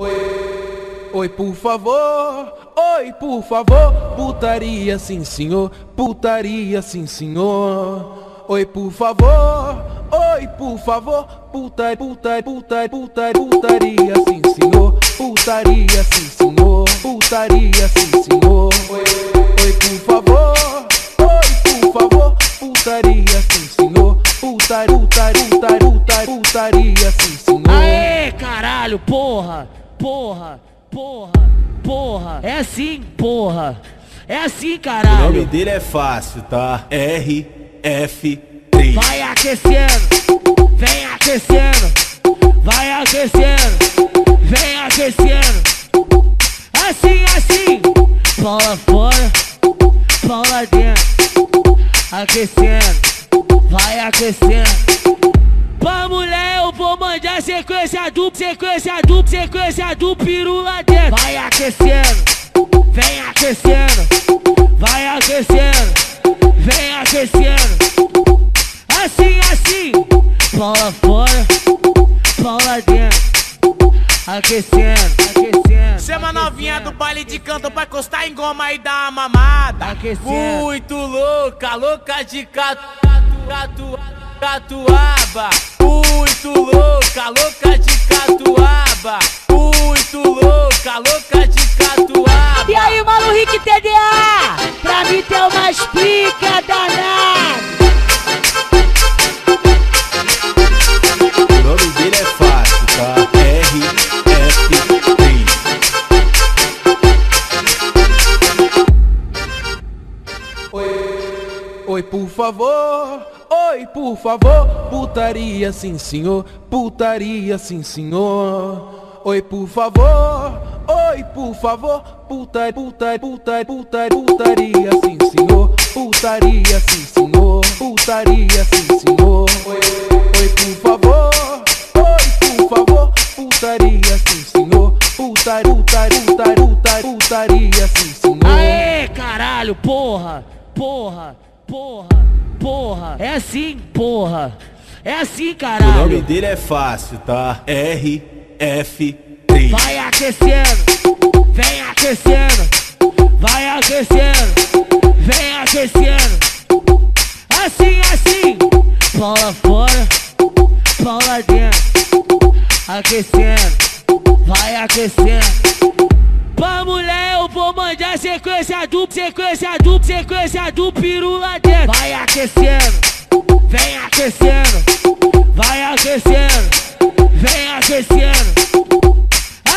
Oi, oi, por favor, oi, por favor, putaria sim senhor, putaria sim senhor. Oi, por favor, oi, por favor, puta, puta, puta, puta, putaria sim senhor, putaria sim senhor, putaria sim senhor. Oi, oi, por favor, oi, por favor, putaria sim senhor, putaria, putaria, putaria, putaria sim senhor. Aê, caralho, porra, porra, porra, porra. É assim, porra. É assim, O nome caralho. dele é fácil, tá? RF3. Vai aquecendo, vem aquecendo, vai aquecendo, vem aquecendo. Assim, assim, bola fora, bola dentro, aquecendo, vai aquecendo. Sequência dupla, sequência dupla, sequência do peru lá dentro. Vai aquecendo, vem aquecendo, vai aquecendo, vem aquecendo. Assim, assim, bola fora, bola dentro, aquecendo, aquecendo. Chama novinha do baile de canto pra encostar em goma e dar uma mamada. Aquecendo. Muito louca, louca de catu, catu, catuaba. Muito louca, louca de catuaba. Muito louca, louca de catuaba. E aí, mano, Rick TDA, pra mim tem uma explica favor, oi, por favor, putaria sim senhor, putaria sim senhor. Oi, por favor, oi, por favor, puta, puta, puta, puta, putaria sim senhor, putaria sim senhor, putaria sim senhor. Oi, oi, por favor, oi, por favor, putaria sim senhor, putaria, putaria, putaria, putaria sim senhor. Aê, caralho, porra, porra, porra, porra. É assim, porra. É assim, O nome caralho. dele é fácil, tá? RF3. Vai aquecendo, vem aquecendo, vai aquecendo, vem aquecendo. Assim, assim, bola fora, bola dentro, aquecendo, vai aquecendo. Pra mulher eu vou mandar sequência dupla, sequência dupla, sequência do peru lá dentro. Vai aquecendo, vem aquecendo, vai aquecendo, vem aquecendo.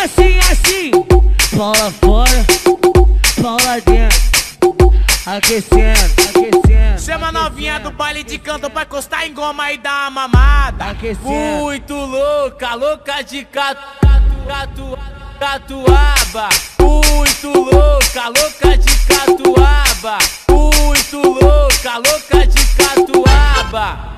Assim, assim, bola fora, bola dentro, aquecendo, aquecendo. Chama novinha do baile de canto pra encostar em goma e dar uma mamada. Aquecendo. Muito louca, louca de catu, catu, catuaba. Muito louca, louca de catuaba. Muito louca, louca de catuaba.